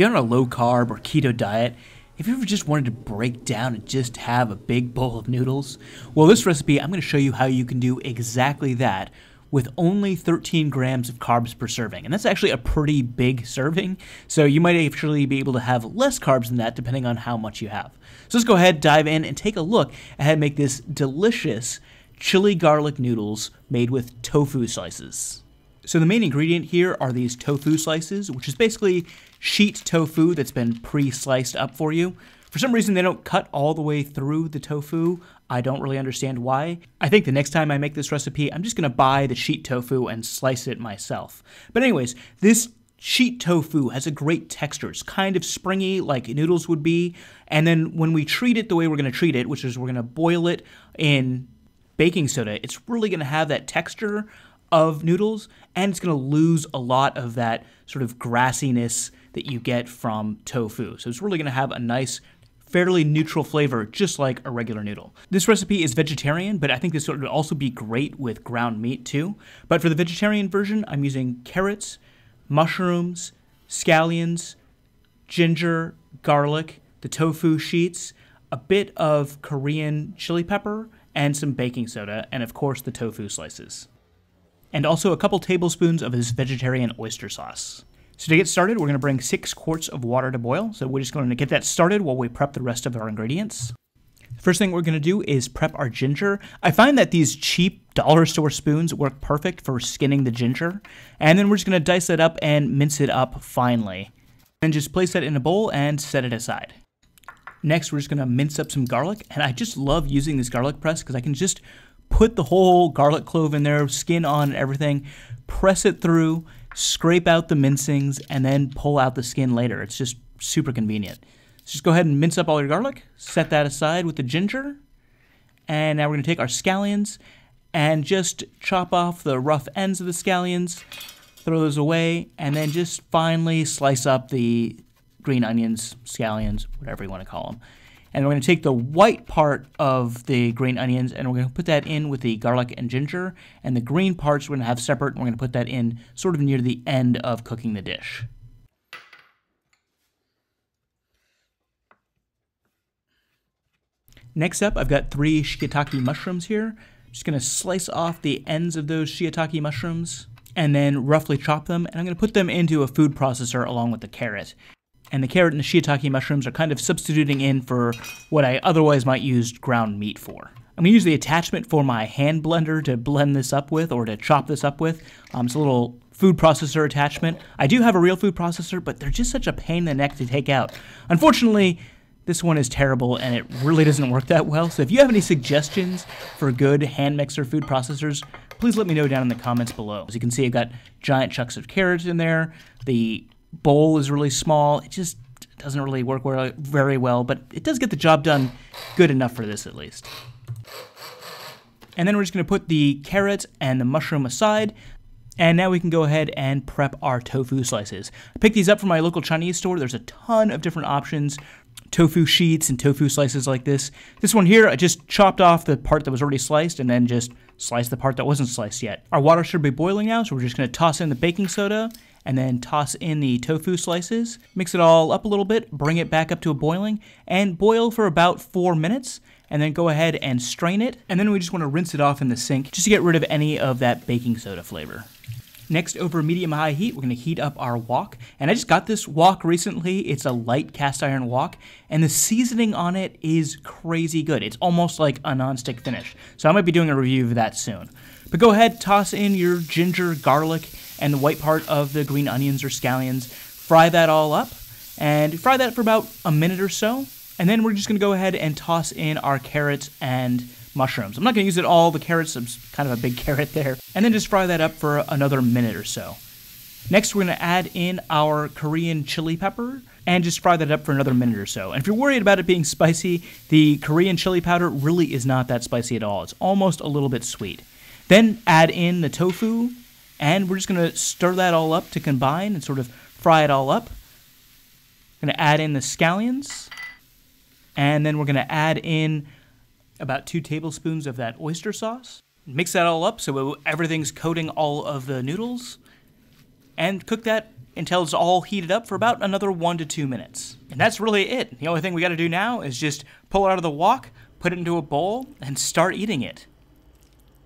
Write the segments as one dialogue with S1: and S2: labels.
S1: You're on a low carb or keto diet, if you ever just wanted to break down and just have a big bowl of noodles, well, this recipe, I'm going to show you how you can do exactly that with only 13 grams of carbs per serving. And that's actually a pretty big serving, so you might actually be able to have less carbs than that depending on how much you have. So let's go ahead, dive in, and take a look at how to make this delicious chili garlic noodles made with tofu slices. So the main ingredient here are these tofu slices, which is basically sheet tofu that's been pre-sliced up for you. For some reason, they don't cut all the way through the tofu. I don't really understand why. I think the next time I make this recipe, I'm just gonna buy the sheet tofu and slice it myself. But anyways, this sheet tofu has a great texture. It's kind of springy like noodles would be. And then when we treat it the way we're gonna treat it, which is we're gonna boil it in baking soda, it's really gonna have that texture of noodles and it's gonna lose a lot of that sort of grassiness that you get from tofu. So it's really gonna have a nice fairly neutral flavor, just like a regular noodle. This recipe is vegetarian, but I think this would also be great with ground meat too. But for the vegetarian version, I'm using carrots, mushrooms, scallions, ginger, garlic, the tofu sheets, a bit of Korean chili pepper, and some baking soda, and of course the tofu slices. And also a couple tablespoons of this vegetarian oyster sauce. So to get started, we're going to bring six quarts of water to boil. So we're just going to get that started while we prep the rest of our ingredients. First thing we're going to do is prep our ginger. I find that these cheap dollar store spoons work perfect for skinning the ginger. And then we're just going to dice it up and mince it up finely. Then just place that in a bowl and set it aside. Next, we're just going to mince up some garlic. And I just love using this garlic press because I can just put the whole garlic clove in there, skin on and everything, press it through, scrape out the mincings, and then pull out the skin later. It's just super convenient. So just go ahead and mince up all your garlic, set that aside with the ginger, and now we're to take our scallions and just chop off the rough ends of the scallions, throw those away, and then just finely slice up the green onions, scallions, whatever you want to call them. And we're going to take the white part of the green onions and we're going to put that in with the garlic and ginger. And the green parts we're going to have separate and we're going to put that in sort of near the end of cooking the dish. Next up, I've got three shiitake mushrooms here. I'm just going to slice off the ends of those shiitake mushrooms and then roughly chop them. And I'm going to put them into a food processor along with the carrot and the carrot and the shiitake mushrooms are kind of substituting in for what I otherwise might use ground meat for. I'm to use the attachment for my hand blender to blend this up with or to chop this up with. Um, it's a little food processor attachment. I do have a real food processor, but they're just such a pain in the neck to take out. Unfortunately, this one is terrible and it really doesn't work that well. So if you have any suggestions for good hand mixer food processors, please let me know down in the comments below. As you can see, I've got giant chunks of carrots in there. The bowl is really small. It just doesn't really work very well, but it does get the job done good enough for this at least. And then we're just going to put the carrots and the mushroom aside. And now we can go ahead and prep our tofu slices. I picked these up from my local Chinese store. There's a ton of different options. Tofu sheets and tofu slices like this. This one here, I just chopped off the part that was already sliced and then just sliced the part that wasn't sliced yet. Our water should be boiling now, so we're just going to toss in the baking soda and then toss in the tofu slices. Mix it all up a little bit, bring it back up to a boiling, and boil for about four minutes. And then go ahead and strain it. And then we just want to rinse it off in the sink just to get rid of any of that baking soda flavor. Next, over medium high heat, we're to heat up our wok. And I just got this wok recently. It's a light cast iron wok, and the seasoning on it is crazy good. It's almost like a nonstick finish. So I might be doing a review of that soon. But go ahead, toss in your ginger, garlic, and the white part of the green onions or scallions. Fry that all up and fry that for about a minute or so. And then we're just going to go ahead and toss in our carrots and mushrooms. I'm not to use it all, the carrots, I'm kind of a big carrot there. And then just fry that up for another minute or so. Next, we're going to add in our Korean chili pepper and just fry that up for another minute or so. And if you're worried about it being spicy, the Korean chili powder really is not that spicy at all. It's almost a little bit sweet. Then add in the tofu and we're just going to stir that all up to combine and sort of fry it all up. Going to add in the scallions. And then we're going to add in about two tablespoons of that oyster sauce. Mix that all up so everything's coating all of the noodles. And cook that until it's all heated up for about another one to two minutes. And that's really it. The only thing we gotta do now is just pull it out of the wok, put it into a bowl, and start eating it.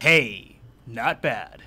S1: Hey, not bad.